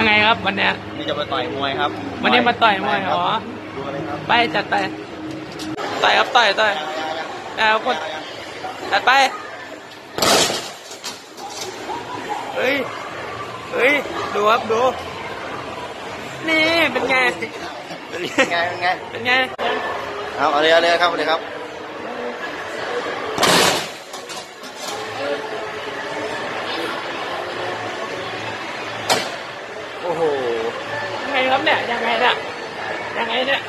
ยังไงครับวันเนี้ยนี่จะมาต่อยมวยครับวันนี้มาต่อยมวยครับอ๋อดูอะไรครับไปจัดไปต่อยครับต่อยต่อยเอาคนจัดไปเฮ้ยเฮ้ยดูครับดูนี่เป็นไงเป็นไงเป็นไงเป็นไงเอาเอาเลยเอาเลยครับเอาเลยครับโอ้โหยังไงครับ เนี่ยยังไงเนี่ยยังไงเนี่ย